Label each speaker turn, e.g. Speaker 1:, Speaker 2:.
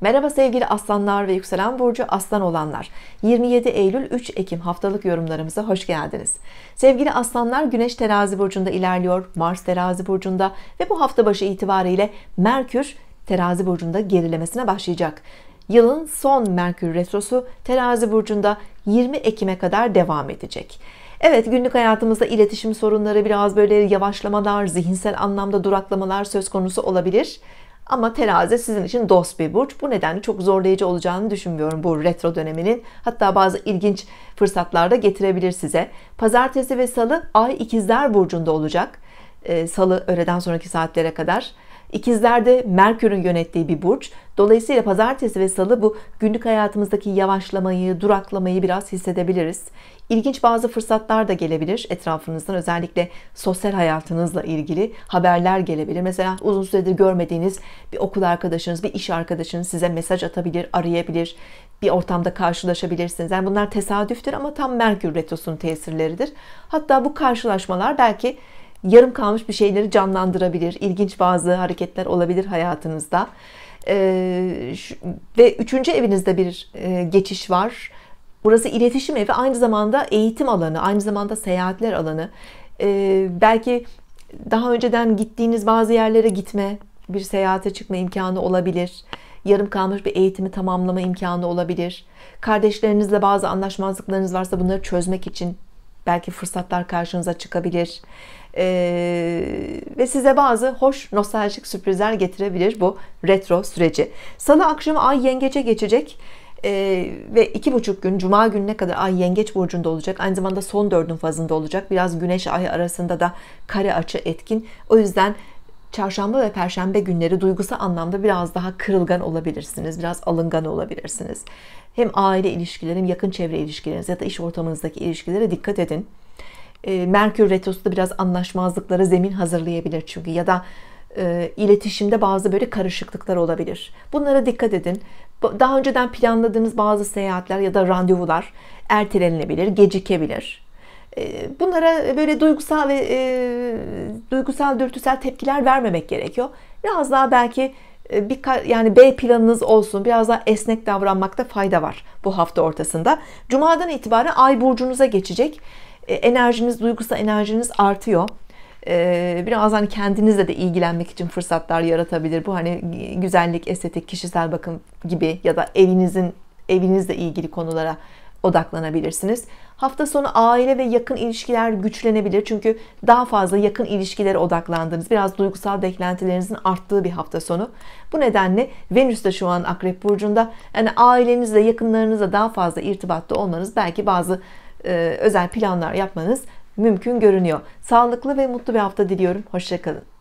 Speaker 1: Merhaba sevgili aslanlar ve yükselen burcu aslan olanlar. 27 Eylül 3 Ekim haftalık yorumlarımıza hoş geldiniz. Sevgili aslanlar Güneş terazi burcunda ilerliyor Mars terazi burcunda ve bu hafta başı itibariyle Merkür terazi burcunda gerilemesine başlayacak. Yılın son Merkür retrosu terazi burcunda 20 Ekim'e kadar devam edecek. Evet günlük hayatımızda iletişim sorunları biraz böyle yavaşlamalar zihinsel anlamda duraklamalar söz konusu olabilir ama terazi sizin için dost bir burç. Bu nedenle çok zorlayıcı olacağını düşünmüyorum bu retro döneminin. Hatta bazı ilginç fırsatlar da getirebilir size. Pazartesi ve salı ay ikizler burcunda olacak. Ee, salı öğleden sonraki saatlere kadar. İkizlerde Merkür'ün yönettiği bir burç. Dolayısıyla pazartesi ve salı bu günlük hayatımızdaki yavaşlamayı, duraklamayı biraz hissedebiliriz. İlginç bazı fırsatlar da gelebilir etrafınızdan özellikle sosyal hayatınızla ilgili haberler gelebilir. Mesela uzun süredir görmediğiniz bir okul arkadaşınız, bir iş arkadaşınız size mesaj atabilir, arayabilir. Bir ortamda karşılaşabilirsiniz. Yani bunlar tesadüftür ama tam Merkür Retrosu'nun tesirleridir. Hatta bu karşılaşmalar belki yarım kalmış bir şeyleri canlandırabilir. İlginç bazı hareketler olabilir hayatınızda. Ee, ve üçüncü evinizde bir e, geçiş var. Burası iletişim evi, aynı zamanda eğitim alanı, aynı zamanda seyahatler alanı. Ee, belki daha önceden gittiğiniz bazı yerlere gitme, bir seyahate çıkma imkanı olabilir. Yarım kalmış bir eğitimi tamamlama imkanı olabilir. Kardeşlerinizle bazı anlaşmazlıklarınız varsa bunları çözmek için belki fırsatlar karşınıza çıkabilir. Ee, ve size bazı hoş nostaljik sürprizler getirebilir bu retro süreci. Salı akşamı ay yengece geçecek. Ee, ve iki buçuk gün Cuma gününe kadar Ay Yengeç burcunda olacak. Aynı zamanda son dördün fazında olacak. Biraz Güneş Ay arasında da kare açı etkin. O yüzden Çarşamba ve Perşembe günleri duygusal anlamda biraz daha kırılgan olabilirsiniz. Biraz alıngan olabilirsiniz. Hem aile ilişkileri hem yakın çevre ilişkileriniz ya da iş ortamınızdaki ilişkilere dikkat edin. Ee, Merkür Retrosu da biraz anlaşmazlıklara zemin hazırlayabilir çünkü ya da e, iletişimde bazı böyle karışıklıklar olabilir. Bunlara dikkat edin. Daha önceden planladığınız bazı seyahatler ya da randevular ertelenebilir, gecikebilir. E, bunlara böyle duygusal ve e, duygusal dürtüsel tepkiler vermemek gerekiyor. Biraz daha belki e, bir yani B planınız olsun. Biraz daha esnek davranmakta fayda var bu hafta ortasında. Cuma'dan itibaren Ay burcunuza geçecek. E, enerjiniz, duygusal enerjiniz artıyor. Ee, biraz hani kendinizle de ilgilenmek için fırsatlar yaratabilir. Bu hani güzellik, estetik, kişisel bakım gibi ya da evinizin evinizle ilgili konulara odaklanabilirsiniz. Hafta sonu aile ve yakın ilişkiler güçlenebilir. Çünkü daha fazla yakın ilişkilere odaklandığınız, biraz duygusal beklentilerinizin arttığı bir hafta sonu. Bu nedenle Venüs de şu an Akrep burcunda. Yani ailenizle, yakınlarınızla daha fazla irtibatta olmanız, belki bazı e, özel planlar yapmanız mümkün görünüyor. Sağlıklı ve mutlu bir hafta diliyorum. Hoşçakalın.